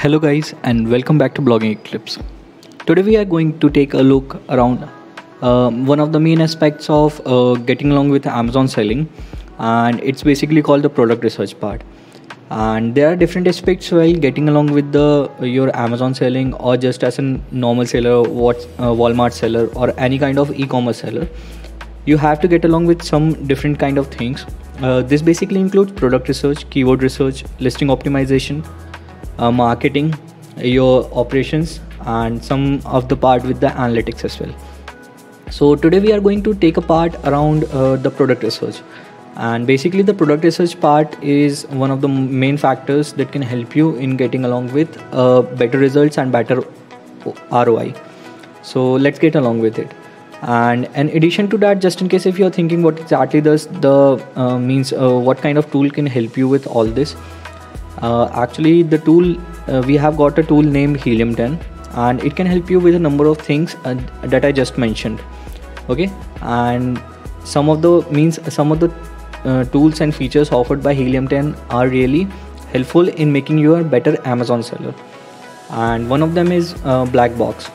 Hello, guys, and welcome back to Blogging Eclipse. Today, we are going to take a look around um, one of the main aspects of uh, getting along with Amazon selling, and it's basically called the product research part. And there are different aspects while getting along with the your Amazon selling, or just as a normal seller, what uh, Walmart seller, or any kind of e-commerce seller. You have to get along with some different kind of things. Uh, this basically includes product research, keyword research, listing optimization, uh, marketing, your operations, and some of the part with the analytics as well. So today we are going to take a part around uh, the product research, and basically the product research part is one of the main factors that can help you in getting along with uh, better results and better ROI. So let's get along with it and in addition to that just in case if you're thinking what exactly does the uh, means uh, what kind of tool can help you with all this uh, actually the tool uh, we have got a tool named helium 10 and it can help you with a number of things uh, that i just mentioned okay? And some of the means some of the uh, tools and features offered by helium 10 are really helpful in making you a better amazon seller. And one of them is black box.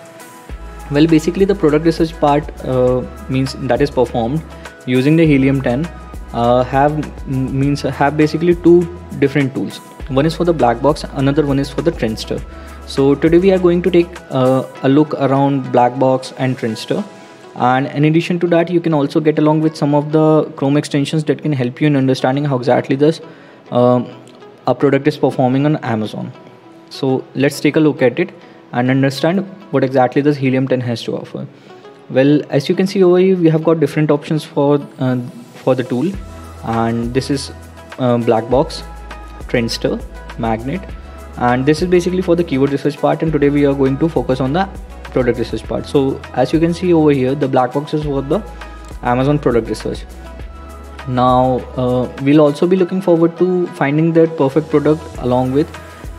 Well basically the product research part uh, means that is performed using the helium 10 uh, have means have basically two different tools. One is for the black box another one is for the trendster. So today we are going to take uh, a look around black box and trendster. And in addition to that you can also get along with some of the chrome extensions that can help you in understanding how exactly this um, a product is performing on amazon. So let's take a look at it and understand what exactly this helium 10 has to offer. Well as you can see over here we have got different options for uh, for the tool. And this is uh, black box trendster magnet. And this is basically for the keyword research part and today we are going to focus on the product research part. So as you can see over here the black box is for the amazon product research. Now uh, we'll also be looking forward to finding that perfect product along with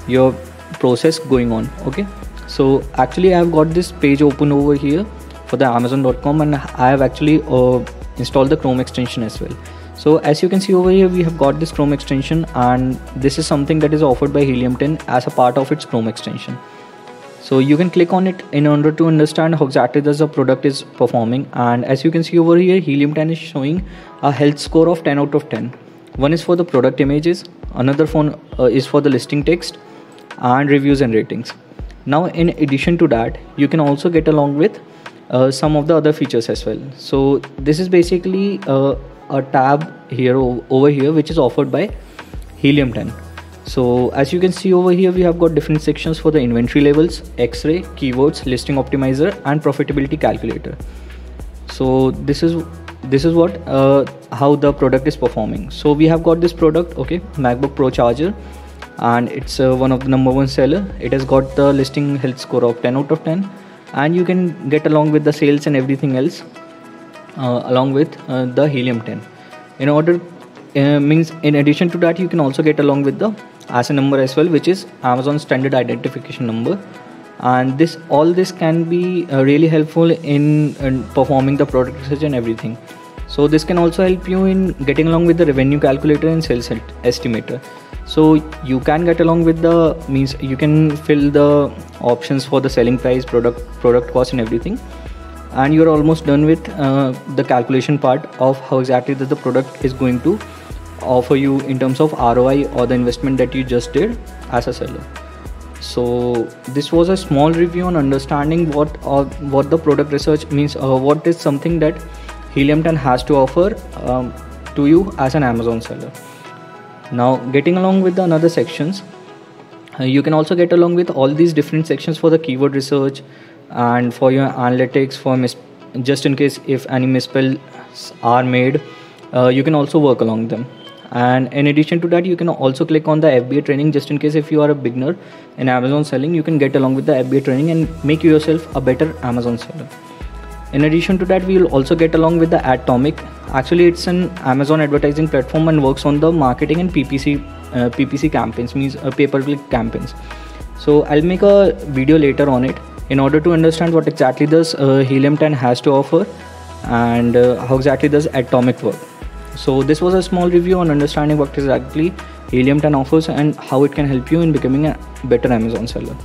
your process going on okay? So actually i have got this page open over here for the amazon.com and i have actually uh, installed the chrome extension as well. So as you can see over here we have got this chrome extension and this is something that is offered by helium 10 as a part of its chrome extension. So you can click on it in order to understand how exactly does the product is performing and as you can see over here helium 10 is showing a health score of 10 out of 10 one is for the product images another phone uh, is for the listing text and reviews and ratings. Now in addition to that you can also get along with uh, some of the other features as well. So this is basically uh, a tab here over here which is offered by helium 10 so as you can see over here we have got different sections for the inventory levels x-ray keywords listing optimizer and profitability calculator. So this is this is what uh, how the product is performing. So we have got this product okay macbook pro charger and it's uh, one of the number one seller. It has got the listing health score of 10 out of 10 and you can get along with the sales and everything else uh, along with uh, the helium 10 in order uh, means in addition to that you can also get along with the ASIN number as well which is amazon standard identification number. And this all this can be uh, really helpful in, in performing the product research and everything. So this can also help you in getting along with the revenue calculator and sales estimator so you can get along with the means you can fill the options for the selling price product product cost and everything. And you're almost done with uh, the calculation part of how exactly that the product is going to offer you in terms of ROI or the investment that you just did as a seller. So this was a small review on understanding what uh, what the product research means uh, what is something that helium 10 has to offer um, to you as an amazon seller now getting along with the another sections uh, you can also get along with all these different sections for the keyword research and for your analytics for mis- just in case if any misspells are made uh, you can also work along them. And in addition to that you can also click on the fba training just in case if you are a beginner in amazon selling you can get along with the fba training and make yourself a better amazon seller in addition to that we will also get along with the Adtomic. Actually it's an amazon advertising platform and works on the marketing and ppc uh, ppc campaigns means uh, pay per click campaigns. So i'll make a video later on it in order to understand what exactly this uh, helium 10 has to offer and uh, how exactly does Adtomic work. So this was a small review on understanding what exactly helium 10 offers and how it can help you in becoming a better amazon seller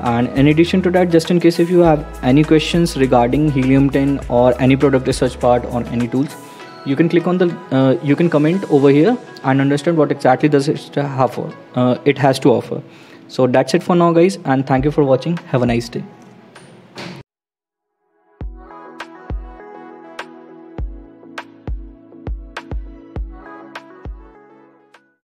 and in addition to that just in case if you have any questions regarding helium 10 or any product research part or any tools you can click on the uh, you can comment over here and understand what exactly does it have for uh, it has to offer. So that's it for now guys and thank you for watching. Have a nice day